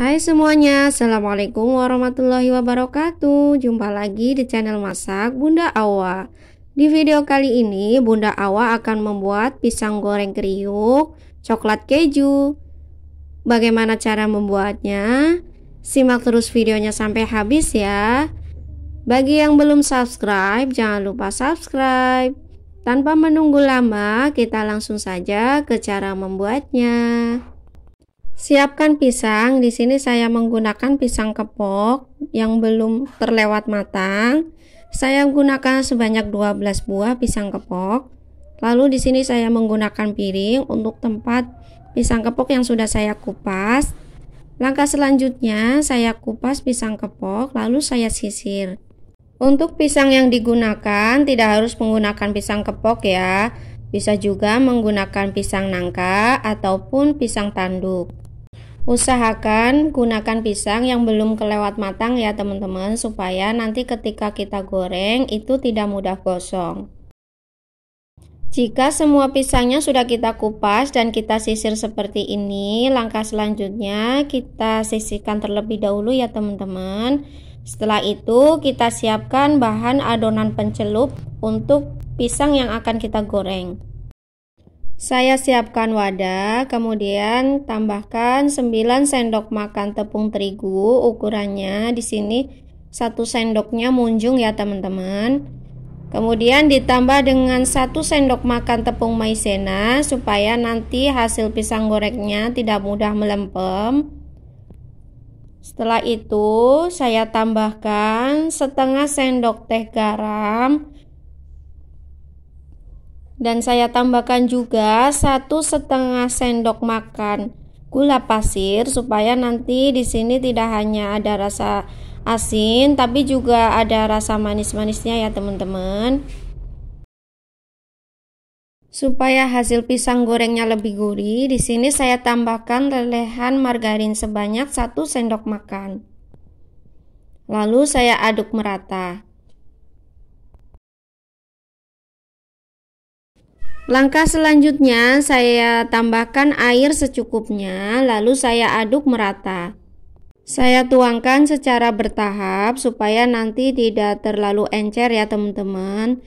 Hai semuanya, Assalamualaikum warahmatullahi wabarakatuh. Jumpa lagi di channel masak Bunda Awa. Di video kali ini Bunda Awa akan membuat pisang goreng kriuk Coklat keju. Bagaimana cara membuatnya? Simak terus videonya sampai habis ya. Bagi yang belum subscribe, jangan lupa subscribe. Tanpa menunggu lama, kita langsung saja ke cara membuatnya. Siapkan pisang. Di sini saya menggunakan pisang kepok yang belum terlewat matang. Saya menggunakan sebanyak 12 buah pisang kepok. Lalu di sini saya menggunakan piring untuk tempat pisang kepok yang sudah saya kupas. Langkah selanjutnya saya kupas pisang kepok lalu saya sisir. Untuk pisang yang digunakan tidak harus menggunakan pisang kepok ya. Bisa juga menggunakan pisang nangka ataupun pisang tanduk. Usahakan gunakan pisang yang belum kelewat matang ya teman-teman supaya nanti ketika kita goreng itu tidak mudah gosong. Jika semua pisangnya sudah kita kupas dan kita sisir seperti ini, langkah selanjutnya kita sisihkan terlebih dahulu ya teman-teman. Setelah itu kita siapkan bahan adonan pencelup untuk pisang yang akan kita goreng. Saya siapkan wadah, kemudian tambahkan 9 sendok makan tepung terigu. Ukurannya di sini 1 sendoknya munjung ya, teman-teman. Kemudian ditambah dengan 1 sendok makan tepung maizena supaya nanti hasil pisang gorengnya tidak mudah melempem. Setelah itu, saya tambahkan setengah sendok teh garam dan saya tambahkan juga satu setengah sendok makan gula pasir supaya nanti di sini tidak hanya ada rasa asin tapi juga ada rasa manis-manisnya ya teman-teman. Supaya hasil pisang gorengnya lebih gurih di sini saya tambahkan lelehan margarin sebanyak satu sendok makan. Lalu saya aduk merata Langkah selanjutnya saya tambahkan air secukupnya lalu saya aduk merata. Saya tuangkan secara bertahap supaya nanti tidak terlalu encer ya teman-teman.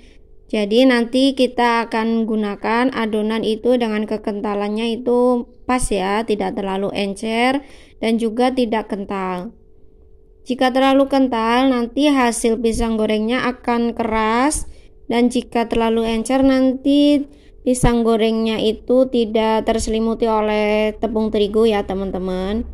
Jadi nanti kita akan gunakan adonan itu dengan kekentalannya itu pas ya, tidak terlalu encer dan juga tidak kental. Jika terlalu kental nanti hasil pisang gorengnya akan keras dan jika terlalu encer nanti pisang gorengnya itu tidak terselimuti oleh tepung terigu ya teman-teman.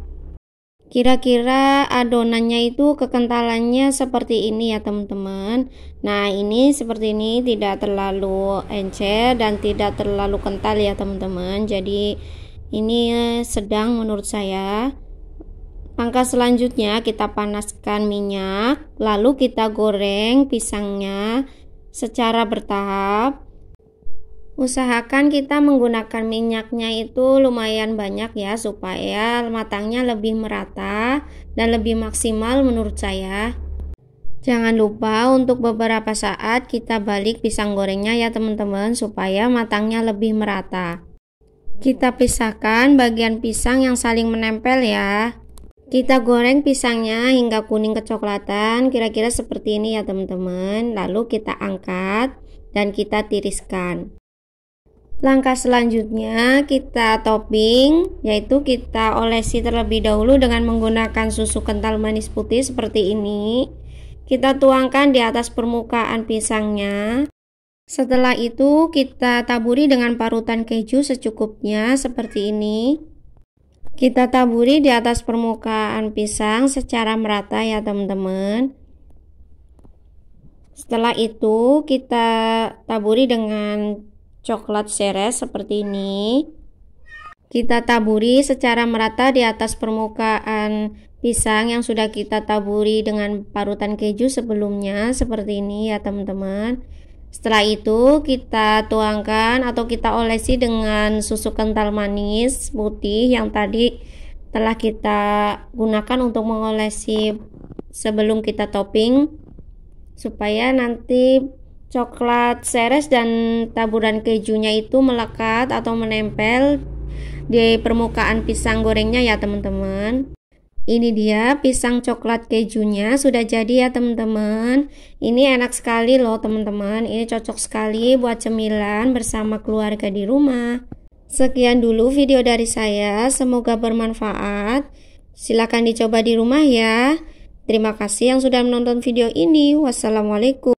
Kira-kira adonannya itu kekentalannya seperti ini ya teman-teman. Nah ini seperti ini tidak terlalu encer dan tidak terlalu kental ya teman-teman. Jadi ini sedang menurut saya. Langkah selanjutnya kita panaskan minyak lalu kita goreng pisangnya secara bertahap Usahakan kita menggunakan minyaknya itu lumayan banyak ya supaya matangnya lebih merata dan lebih maksimal menurut saya. Jangan lupa untuk beberapa saat kita balik pisang gorengnya ya teman-teman supaya matangnya lebih merata. Kita pisahkan bagian pisang yang saling menempel ya. Kita goreng pisangnya hingga kuning kecoklatan, kira-kira seperti ini ya teman-teman. Lalu kita angkat dan kita tiriskan. Langkah selanjutnya kita topping yaitu kita olesi terlebih dahulu dengan menggunakan susu kental manis putih seperti ini. Kita tuangkan di atas permukaan pisangnya. Setelah itu kita taburi dengan parutan keju secukupnya seperti ini. Kita taburi di atas permukaan pisang secara merata ya teman-teman. Setelah itu kita taburi dengan coklat seres seperti ini. Kita taburi secara merata di atas permukaan pisang yang sudah kita taburi dengan parutan keju sebelumnya seperti ini ya teman-teman. Setelah itu kita tuangkan atau kita olesi dengan susu kental manis putih yang tadi telah kita gunakan untuk mengolesi sebelum kita topping supaya nanti coklat seres dan taburan kejunya itu melekat atau menempel di permukaan pisang gorengnya ya teman-teman Ini dia pisang coklat kejunya sudah jadi ya teman-teman. Ini enak sekali loh teman-teman. Ini cocok sekali buat cemilan bersama keluarga di rumah. Sekian dulu video dari saya. Semoga bermanfaat. Silahkan dicoba di rumah ya. Terima kasih yang sudah menonton video ini. Wassalamualaikum.